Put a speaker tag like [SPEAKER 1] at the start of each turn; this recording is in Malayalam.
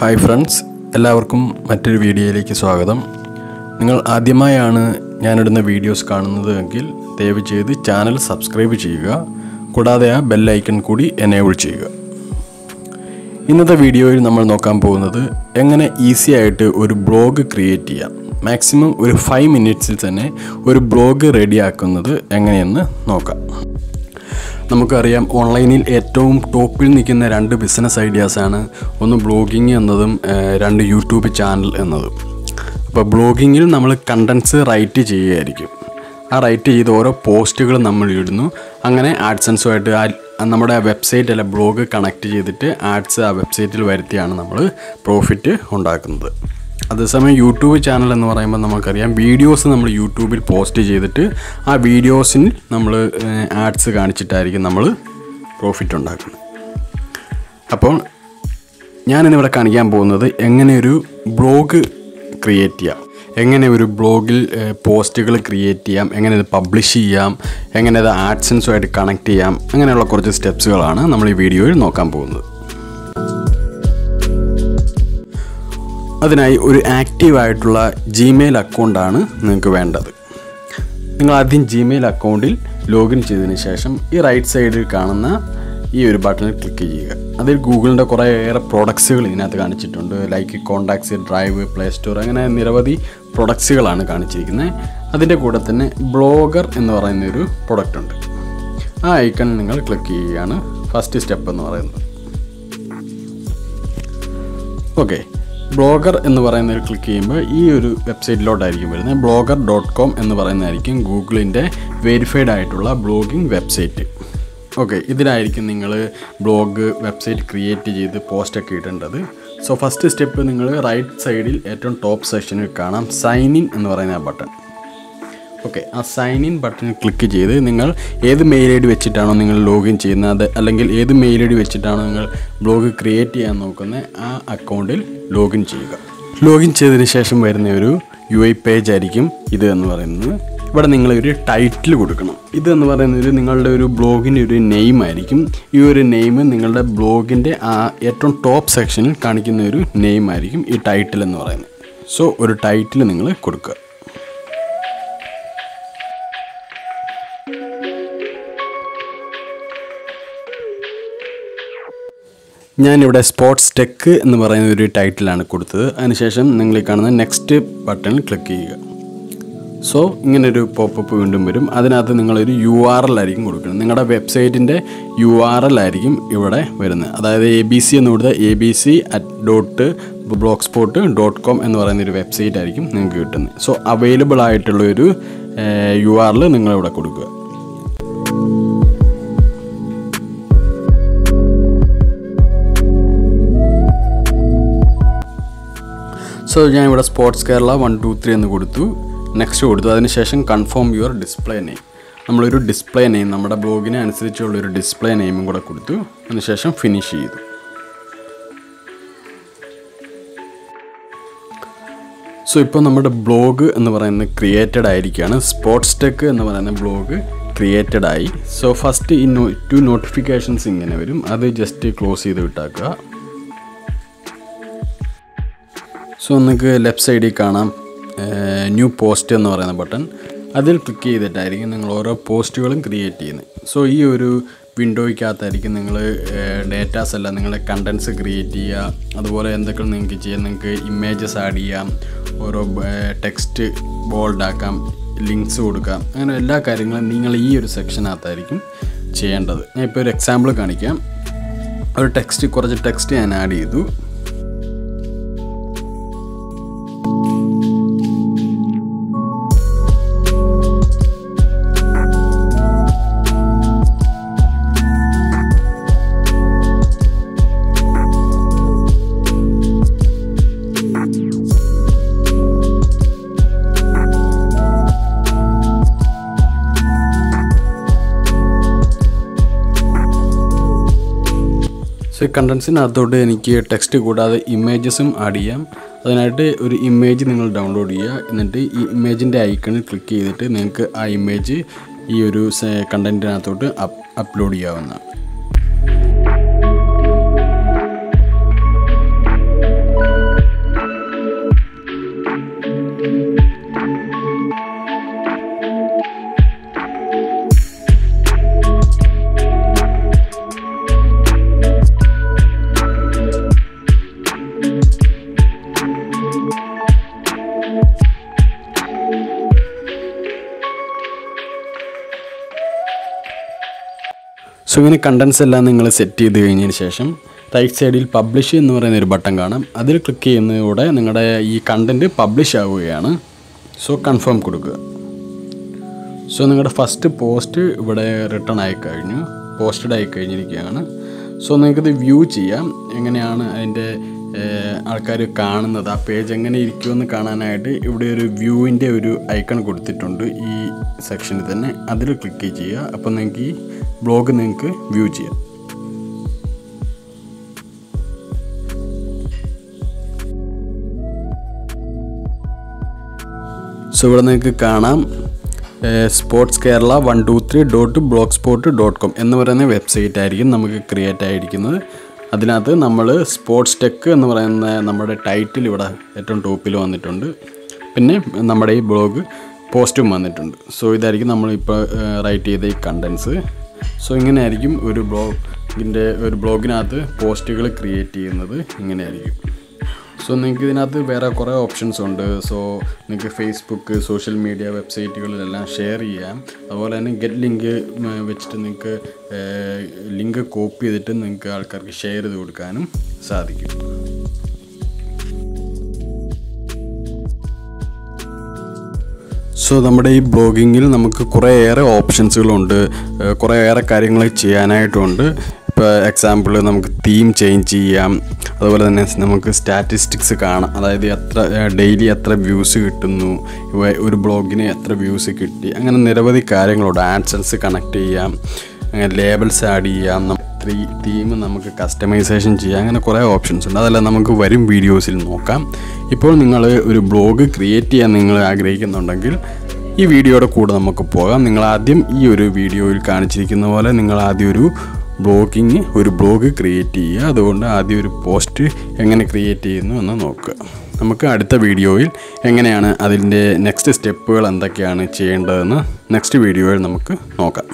[SPEAKER 1] ഹായ് ഫ്രണ്ട്സ് എല്ലാവർക്കും മറ്റൊരു വീഡിയോയിലേക്ക് സ്വാഗതം. നിങ്ങൾ ആദ്യമായാണ് ഞാനിടുന്ന വീഡിയോസ് കാണുന്നത് എങ്കിൽ ദയവ് ചെയ്ത് ചാനൽ സബ്സ്ക്രൈബ് ചെയ്യുക കൂടാതെ ആ ബെല്ലൈക്കൺ കൂടി എനേബിൾ ചെയ്യുക. ഇന്നത്തെ വീഡിയോയിൽ നമ്മൾ നോക്കാൻ പോകുന്നത് എങ്ങനെ ഈസി ആയിട്ട് ഒരു ബ്ലോഗ് ക്രിയേറ്റ് ചെയ്യാം. മാക്സിമം ഒരു ഫൈവ് മിനിറ്റ്സിൽ തന്നെ ഒരു ബ്ലോഗ് റെഡിയാക്കുന്നത് എങ്ങനെയെന്ന് നോക്കാം. നമുക്കറിയാം ഓൺലൈനിൽ ഏറ്റവും ടോപ്പിൽ നിൽക്കുന്ന രണ്ട് ബിസിനസ് ഐഡിയാസാണ് ഒന്ന് ബ്ലോഗിങ് എന്നതും രണ്ട് യൂട്യൂബ് ചാനൽ എന്നതും. അപ്പോൾ ബ്ലോഗിങ്ങിൽ നമ്മൾ കണ്ടൻസ് റൈറ്റ് ചെയ്യുകയായിരിക്കും. ആ റൈറ്റ് ചെയ്ത് ഓരോ പോസ്റ്റുകൾ നമ്മൾ ഇടുന്നു. അങ്ങനെ ആഡ്സൻസുമായിട്ട് നമ്മുടെ വെബ്സൈറ്റ് അല്ല ബ്ലോഗ് കണക്ട് ചെയ്തിട്ട് ആഡ്സ് ആ വെബ്സൈറ്റിൽ വരുത്തിയാണ് നമ്മൾ പ്രോഫിറ്റ് ഉണ്ടാക്കുന്നത്. അതേസമയം യൂട്യൂബ് ചാനൽ എന്ന് പറയുമ്പോൾ നമുക്കറിയാം വീഡിയോസ് നമ്മൾ യൂട്യൂബിൽ പോസ്റ്റ് ചെയ്തിട്ട് ആ വീഡിയോസിൽ നമ്മൾ ആഡ്സ് കാണിച്ചിട്ടായിരിക്കും നമ്മൾ പ്രോഫിറ്റ് ഉണ്ടാക്കുന്നത്. അപ്പോൾ ഞാനിന്നിവിടെ കാണിക്കാൻ പോകുന്നത് എങ്ങനെ ഒരു ബ്ലോഗ് ക്രിയേറ്റ് ചെയ്യാം. എങ്ങനെ ഒരു ബ്ലോഗിൽ പോസ്റ്റുകൾ ക്രിയേറ്റ് ചെയ്യാം. എങ്ങനെ ഇത് പബ്ലിഷ് ചെയ്യാം. എങ്ങനെ ഇത് ആഡ്സൻസുമായിട്ട് കണക്ട് ചെയ്യാം. അങ്ങനെയുള്ള കുറച്ച് സ്റ്റെപ്സുകളാണ് നമ്മൾ ഈ വീഡിയോയിൽ നോക്കാൻ പോകുന്നത്. അതിനായി ഒരു ആക്റ്റീവായിട്ടുള്ള ജിമെയിൽ അക്കൗണ്ടാണ് നിങ്ങൾക്ക് വേണ്ടത്. നിങ്ങൾ ആദ്യം ജിമെയിൽ അക്കൗണ്ടിൽ ലോഗിൻ ചെയ്തതിന് ശേഷം ഈ റൈറ്റ് സൈഡിൽ കാണുന്ന ഈ ഒരു ബട്ടണിൽ ക്ലിക്ക് ചെയ്യുക. അതിൽ ഗൂഗിളിന്റെ കുറേയേറെ പ്രൊഡക്ട്സുകൾ ഇതിനകത്ത് കാണിച്ചിട്ടുണ്ട്. Like contacts drive play store അങ്ങനെ നിരവധി പ്രൊഡക്ട്സുകളാണ് കാണിച്ചിരിക്കുന്നത്. അതിന്റെ കൂടെ തന്നെ ബ്ലോഗർ എന്ന് പറയുന്ന ഒരു പ്രൊഡക്റ്റ് ഉണ്ട്. ആ ഐക്കൺ നിങ്ങൾ ക്ലിക്ക് ചെയ്യുകയാണ് ഫസ്റ്റ് സ്റ്റെപ്പ് എന്ന് പറയുന്നത്. ഓക്കെ ബ്ലോഗർ എന്ന് പറയുന്നതിൽ ക്ലിക്ക് ചെയ്യുമ്പോൾ ഈ ഒരു വെബ്സൈറ്റിലോട്ടായിരിക്കും വരുന്നത്. ബ്ലോഗർ ഡോട്ട് കോം എന്ന് പറയുന്നതായിരിക്കും ഗൂഗിളിന്റെ വെരിഫൈഡ് ആയിട്ടുള്ള ബ്ലോഗിംഗ് വെബ്സൈറ്റ് ഓക്കെ ഇതിലായിരിക്കും നിങ്ങൾ ബ്ലോഗ് വെബ്സൈറ്റ് ക്രിയേറ്റ് ചെയ്ത് പോസ്റ്റൊക്കെ ഇടേണ്ടത്. സോ ഫസ്റ്റ് സ്റ്റെപ്പ് നിങ്ങൾ റൈറ്റ് സൈഡിൽ ഏറ്റവും ടോപ്പ് സെക്ഷനിൽ കാണാം സൈൻ ഇൻ എന്ന് പറയുന്ന ബട്ടൺ ഓക്കെ ആ സൈൻ ഇൻ ബട്ടൺ ക്ലിക്ക് ചെയ്ത് നിങ്ങൾ ഏത് മെയിൽ ഐ ഡി വെച്ചിട്ടാണോ നിങ്ങൾ ലോഗിൻ ചെയ്യുന്നത്? അല്ലെങ്കിൽ ഏത് മെയിൽ ഐ ഡി വെച്ചിട്ടാണോ നിങ്ങൾ ബ്ലോഗ് ക്രിയേറ്റ് ചെയ്യാൻ നോക്കുന്നത് ആ അക്കൗണ്ടിൽ ലോഗിൻ ചെയ്യുക. ലോഗിൻ ചെയ്തതിന് ശേഷം വരുന്ന ഒരു യു ഐ പേജ് ആയിരിക്കും ഇത് എന്ന് പറയുന്നത്. ഇവിടെ നിങ്ങൾ ഒരു ടൈറ്റിൽ കൊടുക്കണം. ഇത് എന്ന് പറയുന്നത് നിങ്ങളുടെ ഒരു ബ്ലോഗിന്റെ ഒരു നെയിം ആയിരിക്കും. ഈ ഒരു നെയിം നിങ്ങളുടെ ബ്ലോഗിന്റെ ആ ഏറ്റവും ടോപ്പ് സെക്ഷനിൽ കാണിക്കുന്ന ഒരു നെയിം ആയിരിക്കും ഈ ടൈറ്റിൽ എന്ന് പറയുന്നത്. സോ ഒരു ടൈറ്റിൽ നിങ്ങൾ കൊടുക്കുക. ഞാനിവിടെ സ്പോർട്സ് ടെക്ക് എന്ന് പറയുന്ന ഒരു ടൈറ്റിലാണ് കൊടുത്തത്. അതിനുശേഷം നിങ്ങൾ ഈ കാണുന്ന നെക്സ്റ്റ് ബട്ടണിൽ ക്ലിക്ക് ചെയ്യുക. സോ ഇങ്ങനൊരു പോപ്പപ്പ് വീണ്ടും വരും. അതിനകത്ത് നിങ്ങളൊരു യു ആർ എൽ ആയിരിക്കും കൊടുക്കുന്നത്. നിങ്ങളുടെ വെബ്സൈറ്റിന്റെ യു ആർ എൽ ആയിരിക്കും ഇവിടെ വരുന്നത്. അതായത് എ ബി സി എന്ന് കൊടുത്ത A B C at dot blogspot dot com എന്ന് പറയുന്ന ഒരു വെബ്സൈറ്റ് ആയിരിക്കും നിങ്ങൾക്ക് കിട്ടുന്നത്. സോ അവൈലബിൾ ആയിട്ടുള്ള ഒരു യു ആർ എൽ നിങ്ങളിവിടെ കൊടുക്കുക. സോ ഞാൻ ഇവിടെ sports Kerala one two three എന്ന് കൊടുത്തു. നെക്സ്റ്റ് കൊടുത്തു. അതിനുശേഷം കൺഫേം യുവർ ഡിസ്പ്ലേ നെയിം നമ്മളൊരു ഡിസ്പ്ലേ നെയിം നമ്മുടെ ബ്ലോഗിനെ അനുസരിച്ചുള്ള ഒരു ഡിസ്പ്ലേ നെയിമും കൂടെ കൊടുത്തു. അതിനുശേഷം ഫിനിഷ് ചെയ്തു. സോ ഇപ്പോൾ നമ്മുടെ ബ്ലോഗ് എന്ന് പറയുന്നത് ക്രിയേറ്റഡ് ആയിരിക്കുകയാണ്. സ്പോർട്സ് ടെക്ക് എന്ന് പറയുന്ന ബ്ലോഗ് ക്രിയേറ്റഡ് ആയി. സോ ഫസ്റ്റ് ഈ നോ ടു നോട്ടിഫിക്കേഷൻസ് ഇങ്ങനെ വരും. അത് ജസ്റ്റ് ക്ലോസ് ചെയ്ത് വിട്ടാക്കുക. സോ നിങ്ങൾക്ക് ലെഫ്റ്റ് സൈഡിൽ കാണാം ന്യൂ പോസ്റ്റ് എന്ന് പറയുന്ന ബട്ടൺ അതിൽ ക്ലിക്ക് ചെയ്തിട്ടായിരിക്കും നിങ്ങൾ ഓരോ പോസ്റ്റുകളും ക്രിയേറ്റ് ചെയ്യുന്നത്. സോ ഈ ഒരു വിൻഡോയ്ക്കകത്തായിരിക്കും നിങ്ങൾ ഡേറ്റാസ് അല്ല നിങ്ങളുടെ കണ്ടൻസ് ക്രിയേറ്റ് ചെയ്യുക. അതുപോലെ എന്തൊക്കെ നിങ്ങൾക്ക് ചെയ്യാം നിങ്ങൾക്ക് ഇമേജസ് ആഡ് ചെയ്യാം. ഓരോ ടെക്സ്റ്റ് ബോൾഡ് ആക്കാം ലിങ്ക്സ് കൊടുക്കാം. അങ്ങനെ എല്ലാ കാര്യങ്ങളും നിങ്ങൾ ഈ ഒരു സെക്ഷനകത്തായിരിക്കും ചെയ്യേണ്ടത്. ഞാൻ ഇപ്പോൾ ഒരു എക്സാമ്പിൾ കാണിക്കാം. ഒരു ടെക്സ്റ്റ് കുറച്ച് ടെക്സ്റ്റ് ഞാൻ ആഡ് ചെയ്തു. സോ കണ്ടൻസിനകത്തോട്ട് എനിക്ക് ടെക്സ്റ്റ് കൂടാതെ ഇമേജസും ആഡ് ചെയ്യാം. അതിനായിട്ട് ഒരു ഇമേജ് നിങ്ങൾ ഡൗൺലോഡ് ചെയ്യുക. എന്നിട്ട് ഈ ഇമേജിന്റെ ഐക്കണിൽ ക്ലിക്ക് ചെയ്തിട്ട് നിങ്ങൾക്ക് ആ ഇമേജ് ഈ ഒരു കണ്ടന്റിനകത്തോട്ട് അപ്ലോഡ് ചെയ്യാവുന്നതാണ്. ഇങ്ങനെ കണ്ടൻസ് എല്ലാം നിങ്ങൾ സെറ്റ് ചെയ്ത് കഴിഞ്ഞതിന് ശേഷം റൈറ്റ് സൈഡിൽ പബ്ലിഷ് എന്ന് പറയുന്ന ഒരു ബട്ടൺ കാണാം. അതിൽ ക്ലിക്ക് ചെയ്യുന്നതോടെ നിങ്ങളുടെ ഈ കണ്ടന്റ് പബ്ലിഷ് ആവുകയാണ്. സോ കൺഫേം കൊടുക്കുക. സോ നിങ്ങളുടെ ഫസ്റ്റ് പോസ്റ്റ് ഇവിടെ റിട്ടേൺ ആയി കഴിഞ്ഞു. പോസ്റ്റഡ് ആയി കഴിഞ്ഞിരിക്കുകയാണ്. സോ നിങ്ങൾക്കിത് വ്യൂ ചെയ്യാം. എങ്ങനെയാണ് അതിന്റെ ആൾക്കാർ കാണുന്നത്. ആ പേജ് എങ്ങനെ ഇരിക്കുമെന്ന് കാണാനായിട്ട് ഇവിടെ ഒരു വ്യൂവിന്റെ ഒരു ഐക്കൺ കൊടുത്തിട്ടുണ്ട് ഈ സെക്ഷനിൽ തന്നെ. അതിൽ ക്ലിക്ക് ചെയ്യുക. അപ്പോൾ നിങ്ങൾക്ക് ഈ ബ്ലോഗ് നിങ്ങൾക്ക് വ്യൂ ചെയ്യാം. സോ ഇവിടെ നിങ്ങൾക്ക് കാണാം. Sports Kerala one two three dot blogspot dot com എന്ന് പറയുന്ന വെബ്സൈറ്റ് ആയിരിക്കും നമുക്ക് ക്രിയേറ്റ് ആയിരിക്കുന്നത്. അതിനകത്ത് നമ്മൾ സ്പോർട്സ് ടെക്ക് എന്ന് പറയുന്ന നമ്മുടെ ടൈറ്റിൽ ഇവിടെ ഏറ്റവും ടോപ്പിൽ വന്നിട്ടുണ്ട്. പിന്നെ നമ്മുടെ ഈ ബ്ലോഗ് പോസ്റ്റും വന്നിട്ടുണ്ട്. സോ ഇതായിരിക്കും നമ്മളിപ്പോൾ റൈറ്റ് ചെയ്ത ഈ കണ്ടൻസ് സോ ഇങ്ങനെയായിരിക്കും ഒരു ബ്ലോഗിന്റെ ഒരു ബ്ലോഗിനകത്ത് പോസ്റ്റുകൾ ക്രിയേറ്റ് ചെയ്യുന്നത്. ഇങ്ങനെയായിരിക്കും. സോ നിങ്ങൾക്ക് ഇതിനകത്ത് വേറെ കുറേ ഓപ്ഷൻസ് ഉണ്ട്. സോ നിങ്ങൾക്ക് ഫേസ്ബുക്ക് സോഷ്യൽ മീഡിയ വെബ്സൈറ്റുകളിലെല്ലാം ഷെയർ ചെയ്യാം. അതുപോലെ തന്നെ ഗെറ്റ് ലിങ്ക് വെച്ചിട്ട് നിങ്ങൾക്ക് ലിങ്ക് കോപ്പി ചെയ്തിട്ട് നിങ്ങൾക്ക് ആൾക്കാർക്ക് ഷെയർ ചെയ്ത് കൊടുക്കാനും സാധിക്കും. സോ നമ്മുടെ ഈ ബ്ലോഗിങ്ങിൽ നമുക്ക് കുറേയേറെ ഓപ്ഷൻസുകളുണ്ട് കുറേയേറെ കാര്യങ്ങൾ ചെയ്യാനായിട്ടുമുണ്ട് ഇപ്പോൾ എക്സാമ്പിൾ നമുക്ക് തീം ചേഞ്ച് ചെയ്യാം. അതുപോലെ തന്നെ നമുക്ക് സ്റ്റാറ്റിസ്റ്റിക്സ് കാണാം. അതായത് എത്ര ഡെയിലി എത്ര വ്യൂസ് കിട്ടുന്നു. ഒരു ബ്ലോഗിന് എത്ര വ്യൂസ് കിട്ടി. അങ്ങനെ നിരവധി കാര്യങ്ങളുണ്ട് ആഡ്സൻസ് കണക്ട് ചെയ്യാം. അങ്ങനെ ലേബിൾസ് ആഡ് ചെയ്യാം. ത്രീ തീം നമുക്ക് കസ്റ്റമൈസേഷൻ ചെയ്യാം. അങ്ങനെ കുറേ ഓപ്ഷൻസ് ഉണ്ട്. അതെല്ലാം നമുക്ക് വരും വീഡിയോസിൽ നോക്കാം. ഇപ്പോൾ നിങ്ങൾ ഒരു ബ്ലോഗ് ക്രിയേറ്റ് ചെയ്യാൻ നിങ്ങൾ ആഗ്രഹിക്കുന്നുണ്ടെങ്കിൽ ഈ വീഡിയോയുടെ കൂടെ നമുക്ക് പോകാം. നിങ്ങൾ ആദ്യം ഈ ഒരു വീഡിയോയിൽ കാണിച്ചിരിക്കുന്ന പോലെ നിങ്ങൾ ആദ്യം ഒരു ബ്ലോഗിങ് ഒരു ബ്ലോഗ് ക്രിയേറ്റ് ചെയ്യുക. അതുകൊണ്ട് ആദ്യം ഒരു പോസ്റ്റ് എങ്ങനെ ക്രിയേറ്റ് ചെയ്യുന്നു എന്ന് നോക്കുക. നമുക്ക് അടുത്ത വീഡിയോയിൽ എങ്ങനെയാണ് അതിന്റെ നെക്സ്റ്റ് സ്റ്റെപ്പുകൾ എന്തൊക്കെയാണ് ചെയ്യേണ്ടതെന്ന് നെക്സ്റ്റ് വീഡിയോയിൽ നമുക്ക് നോക്കാം.